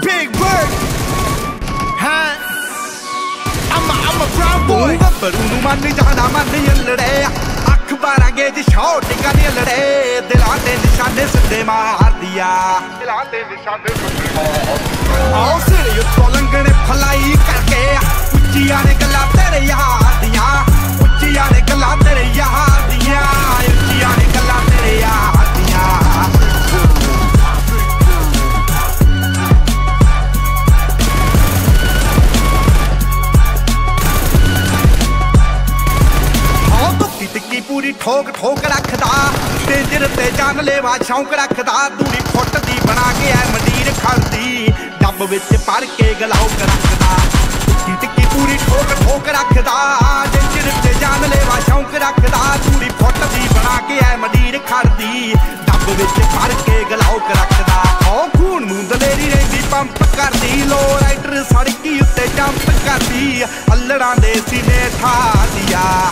Big Bird. Huh? I'm a, I'm a brown boy. ਪਰੂ ਨੂੰ ਮੰਨ ਜਾਣਾ ਮੰਨ ਯੱਲੜੇ ਅੱਖ ਬਾਰਾਂਗੇ ਜੀ ਸ਼ੌਟ ਨਿਕਾਲੇ ਲੜੇ ਦਿਲਾਂ ਦੇ ਨਿਸ਼ਾਨੇ ਸਿੱਧੇ ਮਾਰਦੀਆ ਦਿਲਾਂ ਦੇ ਨਿਸ਼ਾਨੇ ਸਿੱਧੇ ਮਾਰਦੀਆ ਆਉ ਸਿਰ ਯੋ ਤੋਲੰਗਣੇ ਫਲਾਈ ਕਰਕੇ ਉੱਚੀਆਂ ਨੇ ਟਿੱਕੀ ਪੂਰੀ ਠੋਕ ਠੋਕ ਰੱਖਦਾ। ਡੇਂਜਰ ਤੇ ਜਾਨ ਲੈਵਾ ਸ਼ੌਂਕ ਰੱਖਦਾ। ਦੂਰੀ ਫੁੱਟ ਦੀ ਬਣਾ ਕੇ ਐ ਮੰਡੀਰ ਖੜਦੀ ਡੱਬ ਵਿੱਚ ਭਰ ਕੇ ਗਲਾਉਕ ਰੱਖਦਾ। ਧੁੱਕੀ ਟਿੱਕੀ ਪੂਰੀ ਠੋਕ ਠੋਕ ਰੱਖਦਾ। ਡੇਂਜਰ ਤੇ ਜਾਨ ਲੈਵਾ ਸ਼ੌਂਕ ਰੱਖਦਾ। ਦੂਰੀ ਫੁੱਟ ਦੀ ਬਣਾ ਕੇ ਐ ਮੰਡੀਰ ਖੜਦੀ ਡੱਬ ਵਿੱਚ ਭਰ ਕੇ ਗਲਾਉਕ ਰੱਖਦਾ। ਓ ਖੂਨ ਨੂੰ ਦਲੇਰੀ ਰਹਿੰਦੀ, ਪੰਪ ਕਰਦੀ। ਲੋ ਰਾਈਡਰ ਸੜਕੀ ਉੱਤੇ ਜੰਪ ਕਰਦੀ। ਅੱਲੜਾਂ ਦੇ ਸੀਨੇ ਠਾ ਆ ਦਿਆ।